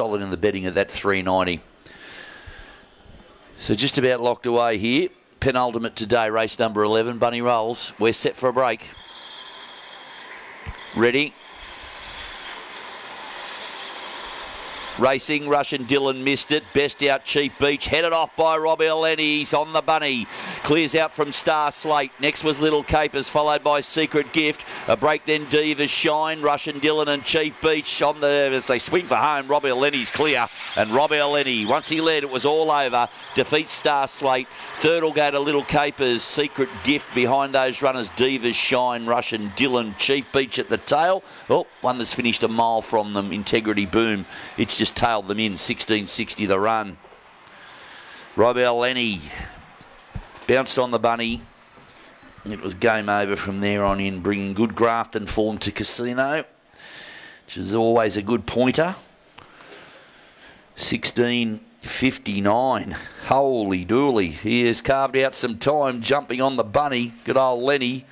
solid in the betting at that 390. So just about locked away here. Penultimate today, race number 11, Bunny Rolls. We're set for a break. Ready? Racing, Russian Dylan missed it. Best out, Chief Beach. Headed off by Robbie Eleni. He's on the bunny. Clears out from Star Slate. Next was Little Capers, followed by Secret Gift. A break then Diva's Shine. Russian Dylan and Chief Beach on the as they swing for home. Robbie Eleni's clear. And Robbie Eleni, once he led, it was all over. Defeats Star Slate. Third will go to Little Capers. Secret Gift behind those runners. Diva's Shine. Russian Dylan. Chief Beach at the tail. Oh, one that's finished a mile from them. Integrity Boom. It's just tailed them in 1660 the run. Robbie Lenny bounced on the bunny. It was game over from there on in, bringing good graft and form to Casino, which is always a good pointer. 1659. Holy dooly. He has carved out some time jumping on the bunny. Good old Lenny.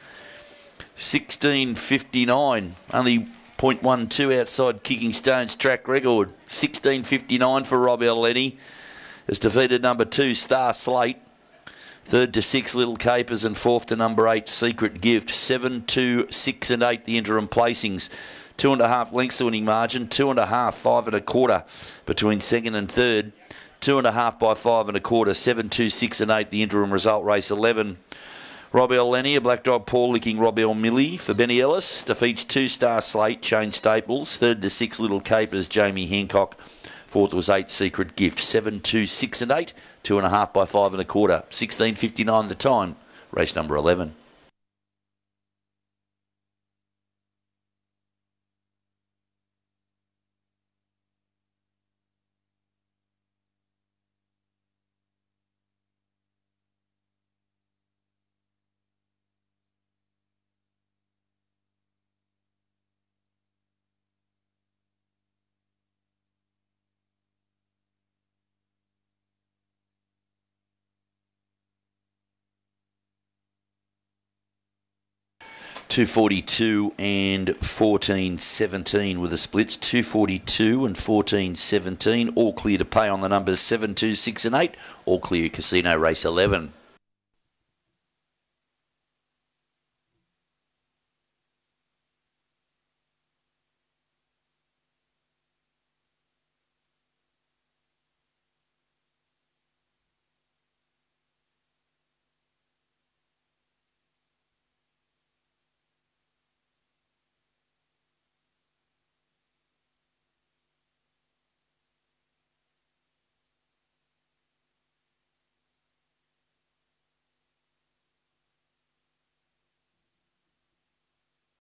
1659. Only 0.12 outside Kicking Stones track record. 16.59 for Robbie Lenny. Has defeated number two, Star Slate. Third to six, Little Capers, and fourth to number eight, Secret Gift. Seven, two, six, and eight, the interim placings. Two and a half lengths winning margin. Two and a half, five and a quarter between second and third. Two and a half by five and a quarter. Seven, two, six, and eight, the interim result race 11. Robbie Lenny, a black dog Paul licking Robbie Millie for Benny Ellis. Defeats two star slate, Shane Staples. Third to six little capers, Jamie Hancock. Fourth was eight secret gift. Seven, two, six, and eight. Two and a half by five and a quarter. 16.59 the time. Race number 11. 242 and 1417 with the splits. 242 and 1417, all clear to pay on the numbers 7, 2, 6, and 8. All clear casino race 11.